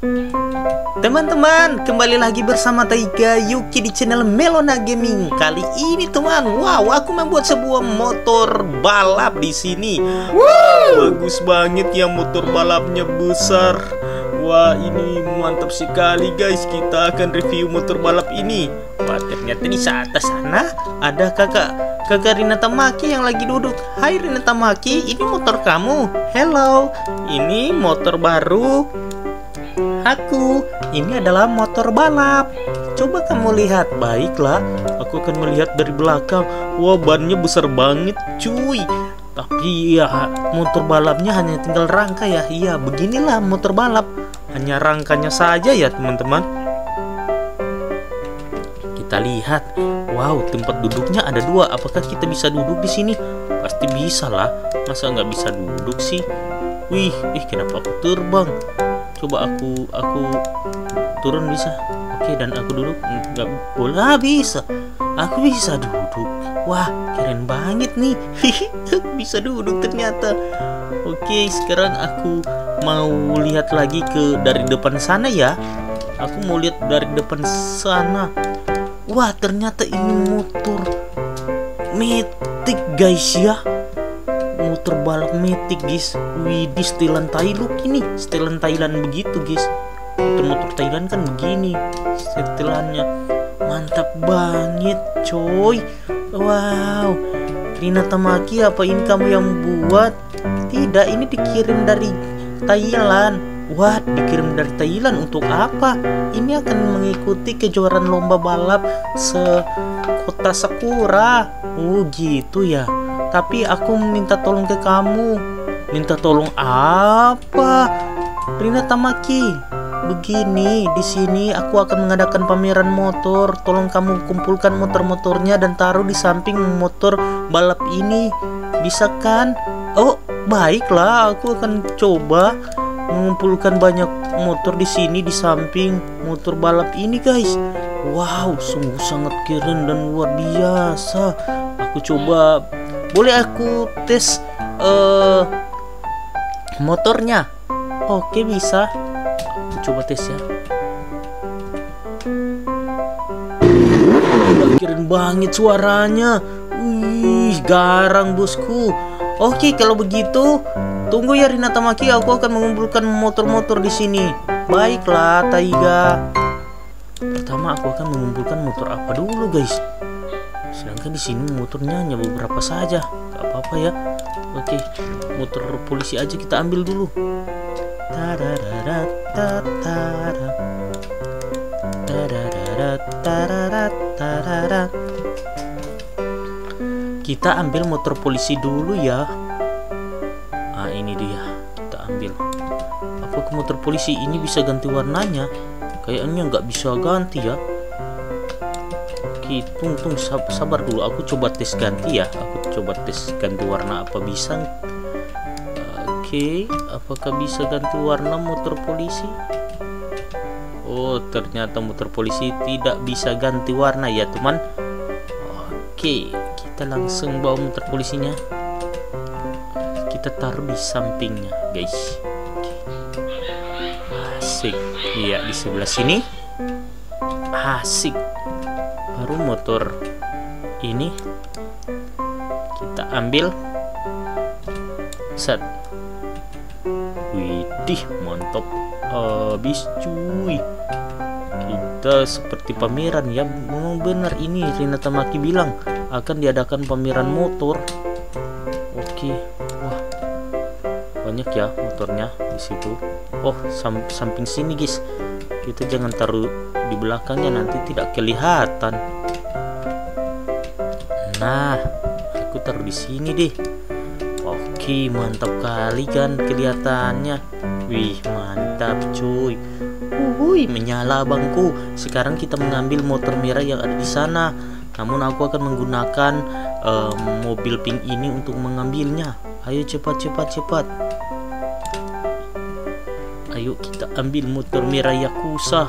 Teman-teman, kembali lagi bersama Taiga Yuki di channel Melona Gaming. Kali ini teman, wow, aku membuat sebuah motor balap di sini. Wow, bagus banget ya motor balapnya besar. Wah, ini mantap sekali guys. Kita akan review motor balap ini. Wah, ternyata di atas sana ada kakak kakak Rina Tamaki yang lagi duduk. Hai Rina Tamaki, ini motor kamu. Hello, ini motor baru Aku, ini adalah motor balap. Coba kamu lihat, baiklah. Aku akan melihat dari belakang. Wah, bannya besar banget, cuy. Tapi ya, motor balapnya hanya tinggal rangka ya. Iya, beginilah motor balap. Hanya rangkanya saja ya, teman-teman. Kita lihat. Wow, tempat duduknya ada dua. Apakah kita bisa duduk di sini? Pasti bisa lah. Masa nggak bisa duduk sih? Wih, ih kenapa aku terbang? Coba aku aku turun bisa. Oke dan aku duduk. Nggak boleh. Ah, bisa. Aku bisa duduk. Wah keren banget nih. Bisa duduk ternyata. Oke sekarang aku mau lihat lagi ke dari depan sana ya. Aku mau lihat dari depan sana. Wah ternyata ini motor metik guys ya motor balap metik guys. Widih setelan Thailand. Ini setelan Thailand begitu guys. Motor-motor Thailand kan begini setelannya. Mantap banget coy. Wow. Rina Tamaki apa ini kamu yang buat? Tidak ini dikirim dari Thailand. Wah, dikirim dari Thailand untuk apa? Ini akan mengikuti kejuaraan lomba balap se kota Sakura. Oh, gitu ya tapi aku minta tolong ke kamu. Minta tolong apa? Rina Tamaki, begini, di sini aku akan mengadakan pameran motor. Tolong kamu kumpulkan motor-motornya dan taruh di samping motor balap ini. Bisa kan? Oh, baiklah, aku akan coba mengumpulkan banyak motor di sini di samping motor balap ini, guys. Wow, sungguh sangat keren dan luar biasa. Aku coba boleh aku tes uh, motornya? Oke bisa. Aku coba tes ya. Keren banget suaranya. Wih garang bosku. Oke kalau begitu tunggu ya Rina Tamaki. Aku akan mengumpulkan motor-motor di sini. Baiklah Taiga. Pertama aku akan mengumpulkan motor apa dulu guys sedangkan di sini motornya hanya beberapa saja. Gak apa-apa ya. Oke motor polisi aja kita ambil dulu. Kita ambil motor polisi dulu ya. Ah ini dia. Kita ambil. Apakah motor polisi ini bisa ganti warnanya? Kayaknya nggak bisa ganti ya hitung tunggu sabar dulu. Aku coba tes ganti ya. Aku coba tes ganti warna apa bisa. Oke okay. apakah bisa ganti warna motor polisi? Oh ternyata motor polisi tidak bisa ganti warna ya teman. Oke kita langsung bawa motor polisinya. Kita taruh di sampingnya guys. Asik. Iya di sebelah sini. Asik baru motor ini kita ambil. Set. Widih mantap. Habis cuy. Kita seperti pameran ya. Memang benar ini Rina Tamaki bilang akan diadakan pameran motor. Oke. Wah. Banyak ya motornya di situ. Oh sam samping sini guys. Kita jangan taruh di belakangnya nanti tidak kelihatan nah aku taruh di sini deh oke mantap kali kan kelihatannya wih mantap cuy Wuih, menyala bangku. Sekarang kita mengambil motor merah yang ada di sana. Namun aku akan menggunakan uh, mobil pink ini untuk mengambilnya. Ayo cepat cepat cepat. Ayo kita ambil motor merah Yakuza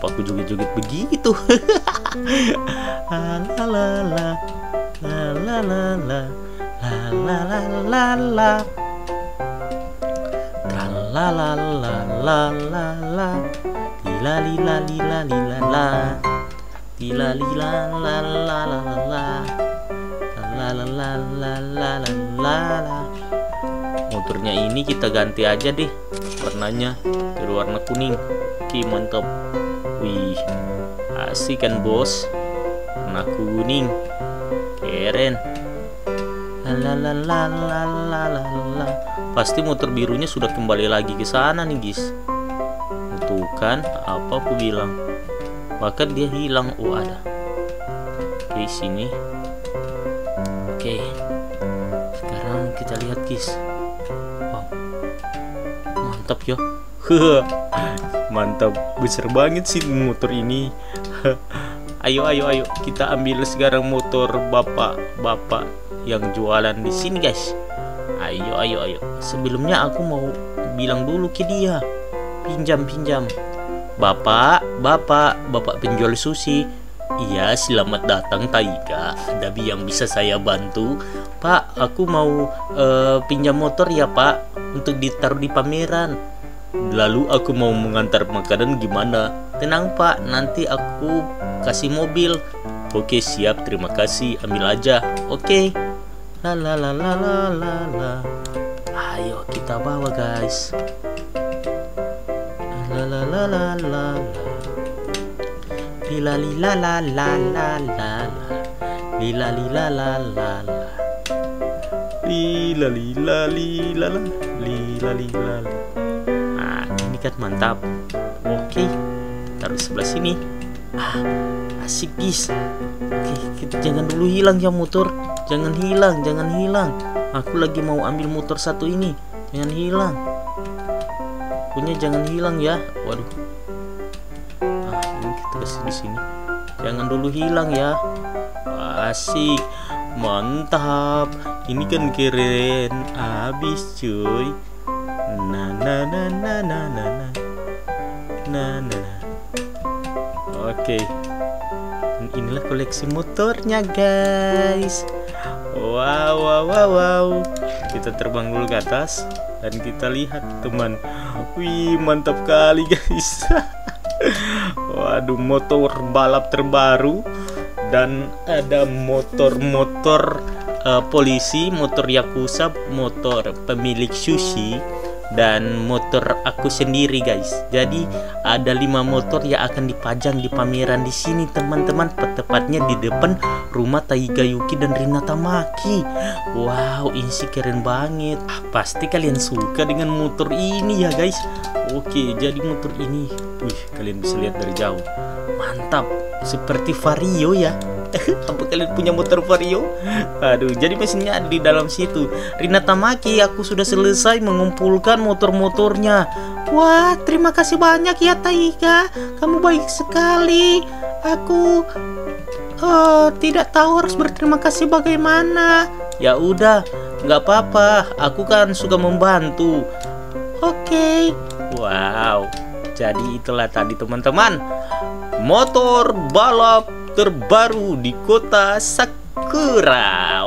Kenapa aku joget-joget begitu? la motornya ini kita ganti aja deh warnanya dari warna kuning oke mantap wih asik kan bos. Warna kuning. Keren. La la la la la la la pasti motor birunya sudah kembali lagi ke sana nih guys tuh kan apa aku bilang. Bahkan dia hilang. Oh ada. Oke sini. Oke. Sekarang kita lihat guys wow. Mantap ya mantap. Besar banget sih motor ini. Ayo ayo ayo. Kita ambil sekarang motor bapak bapak yang jualan di sini guys. Ayo ayo ayo. Sebelumnya aku mau bilang dulu ke dia. Pinjam pinjam bapak bapak. Bapak penjual sushi. Iya selamat datang Taiga. Ada yang bisa saya bantu? Pak aku mau uh, pinjam motor ya pak. Untuk ditaruh di pameran lalu aku mau mengantar makanan gimana tenang pak nanti aku kasih mobil oke siap terima kasih ambil aja oke la la la la la la la ayo kita bawa guys la la la la la lila lila la la la la lila lila la la la lila lila lila la lila lila ah ini kan mantap. Oke taruh sebelah sini. Ah asik guys. Oke kita jangan dulu hilang ya motor. Jangan hilang jangan hilang. Aku lagi mau ambil motor satu ini. Jangan hilang. Punya jangan hilang ya. Waduh. Ah ini kita kasih di sini. Jangan dulu hilang ya. Asik. Mantap. Ini kan keren. Habis cuy na na na na na na. Na na oke. Inilah koleksi motornya guys. Wow wow wow wow. Kita terbang dulu ke atas dan kita lihat teman. Wih mantap kali guys. Waduh motor balap terbaru dan ada motor-motor uh, polisi motor yakuza motor pemilik sushi dan motor aku sendiri guys. Jadi ada lima motor yang akan dipajang di pameran di sini teman-teman. Tepatnya di depan rumah Taiga Yuki dan Rina Tamaki wow ini keren banget. Ah, pasti kalian suka dengan motor ini ya guys. Oke jadi motor ini. Wih kalian bisa lihat dari jauh. Mantap. Seperti Vario ya apa kalian punya motor Vario? Aduh, jadi mesinnya ada di dalam situ. Rina Tamaki, aku sudah selesai mengumpulkan motor-motornya. Wah, terima kasih banyak ya Taiga. Kamu baik sekali. Aku uh, tidak tahu harus berterima kasih bagaimana. Ya udah, nggak apa-apa. Aku kan suka membantu. Oke. Okay. Wow. Jadi itulah tadi teman-teman. Motor balap terbaru di kota Sakura.